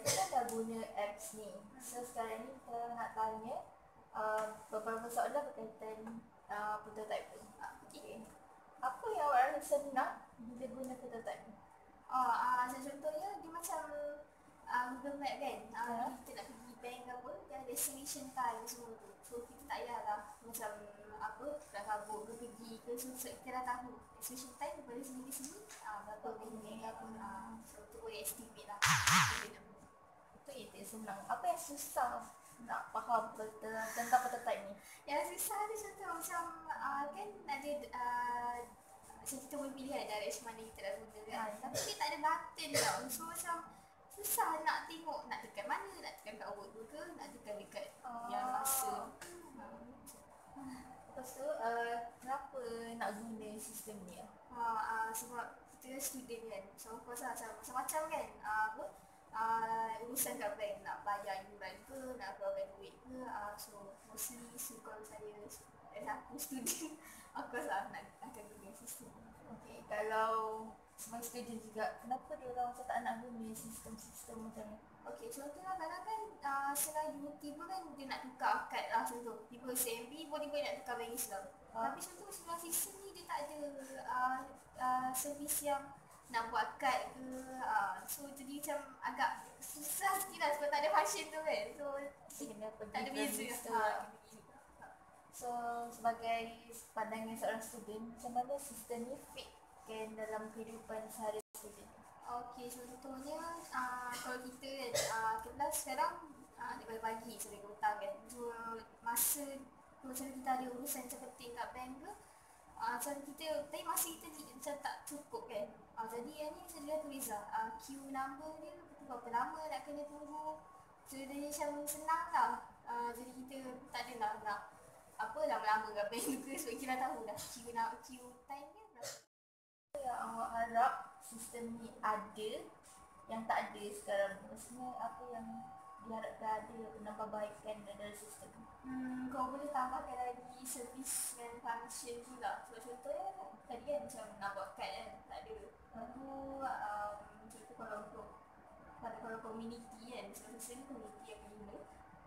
kita kan dah guna apps ni. So sekarang ni kita nak tanya uh, beberapa soalan lah berkaitan uh, prototype tu okay. Apa yang awak rasa nak bila guna prototype? Oh, uh, so contohnya dia macam um, Google Map kan? Uh, yeah. Kita nak pergi bank ke apa, dia ada destination time. Semua tu So kita tak payahlah macam apa, dah habuk ke pergi ke So, so, kita dah tahu destination time daripada sini ke sini, uh, berapa minit, berapa uh, So tu boleh estimate lah ah okey tak senang. Apa yang susah nak faham tentang tentang petatai ni? Yang susah ni contoh macam uh, kan ada uh, kita boleh pilih direction mana kita nak guna kan. Hai. Tapi dia tak ada button tau. So macam susah nak tengok nak tekan mana, nak tekan kat word tu ke, nak tekan dekat oh. yang masa. Hmm. Lepas tu, uh, kenapa nak guna sistem ni? Ha, uh, sebab kita student kan. So, aku lah, rasa macam, macam-macam kan. Uh? Uh, urusan kat bank nak bayar iuran ke, nak keluarkan duit ke. Uh, so mostly so, kalau saya dan aku student, of course lah nak akan guna sistem. Okay, kalau sebagai student juga, kenapa dia orang macam tak nak guna sistem-sistem macam ni? Okey, contohnya kadang kan uh, selaju tiba kan dia nak tukar kad lah contoh. Tiba CMB boleh-boleh nak tukar bank Islam. Ah. Tapi contoh sebelah sistem ni dia tak ada uh, uh, servis yang nak buat kad ke. Uh, so jadi macam agak susah sikit lah sebab tak ada function tu kan. So Kena pergi tak ada beza. Ha, pergi. So, sebagai pandangan seorang student, macam mana sistem ni fit kan dalam kehidupan sehari student? Okey, contohnya uh, kalau kita kan uh, kelas sekarang uh, daripada pagi sampai ke petang kan. So masa macam kita ada urusan macam penting kat bank ke, uh, macam kita, tapi masa kita ni macam tak cukup kan. Uh, jadi yang ni macam dia tulis uh, queue number dia betul berapa lama nak kena tunggu. So dia macam senang lah. Uh, jadi kita tak adalah nak apa lama-lama kat bank tu ke sebab kita dah tahu dah queue, na- queue time dia berapa. Apa yang awak harap sistem ni ada yang tak ada sekarang? Maksudnya apa yang diharapkan ada penambahbaikan dalam sistem ni? Hmm, kau boleh tambahkan lagi servis dan function tu lah. So, contohnya tadi kan macam nak buat kad kan, tak ada. Lepas tu, um, contoh kalau untuk pada kalau community kan, so sesuai community yang guna.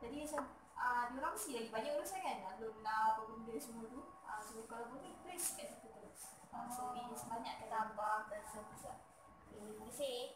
Jadi macam, uh, dia orang mesti lagi banyak urusan kan, alumni apa benda semua tu. Uh, so, kalau boleh, press kat situ terus. Uh, so, Oh. service banyak kan. Tambah dan servis lah. Terima kasih.